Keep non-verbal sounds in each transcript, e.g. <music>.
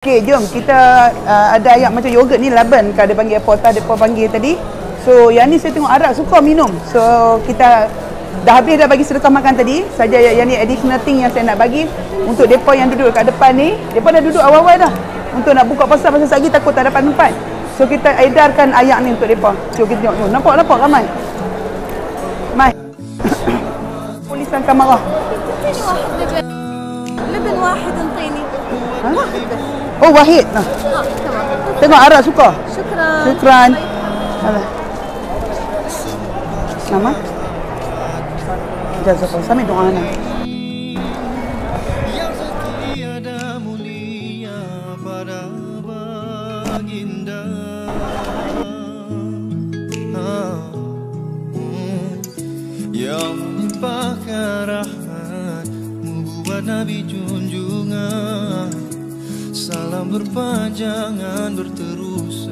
Okey, jom kita uh, ada ayam macam yogurt ni laban kan dia panggil apa tadi depa panggil tadi. So yang ni saya tengok Arab suka minum. So kita dah habis dah bagi sedekah makan tadi. Saja yang, yang ni additional thing yang saya nak bagi untuk depa yang duduk kat depan ni. Depa dah duduk awal-awal dah. Untuk nak buka pasar pasal lagi takut tak dapat tempat. So kita edarkan ayam ni untuk depa. So kita tengok tu. Nampak nampak ramai. Mai. <coughs> Tulisan kamarah. لبن واحد انطيني واحد بس Oh Wahid. Nah. اه تمام Tengok Arab suka. شكرا Syukran. Alah. Nama? Jazakallah. Sambil doa anak. yang membuat Nabi junjungan salam berpanjangan berterusan.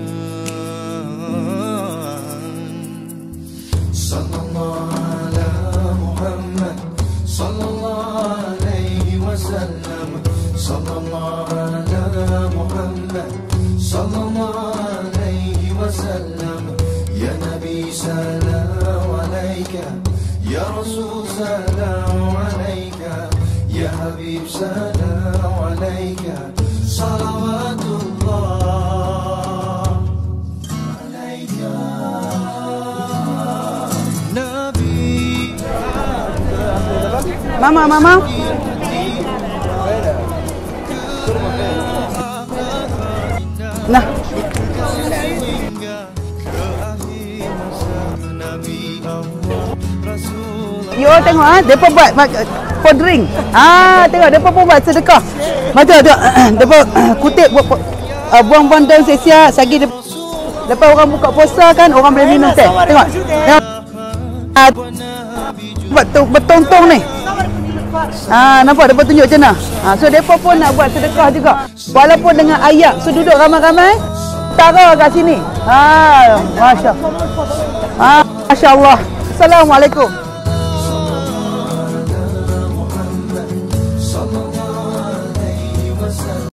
Sallallahu ala Muhammad Sallallahu alaihi wasallam. Sallallahu ala Muhammad Sallallahu alaihi wasallam. Ya Nabi salam alaika. Ya Rasul salam Mama, mama. Nah, all tengok ah, depa buat for drink. Ah, tengok depa pun buat sedekah. Macam tu, depa kutip buat uh, buang-buang daun sia-sia, sagi depa Lepas orang buka puasa kan, orang boleh minum teh. Tengok. Tengok. Ah, buat tu bertong-tong ni. Ah, nampak depa tunjuk macam mana? Ah, so depa pun nak buat sedekah juga. Walaupun dengan ayam, so duduk ramai-ramai, tara kat sini. Ah, masya. Ah, masya-Allah. Assalamualaikum.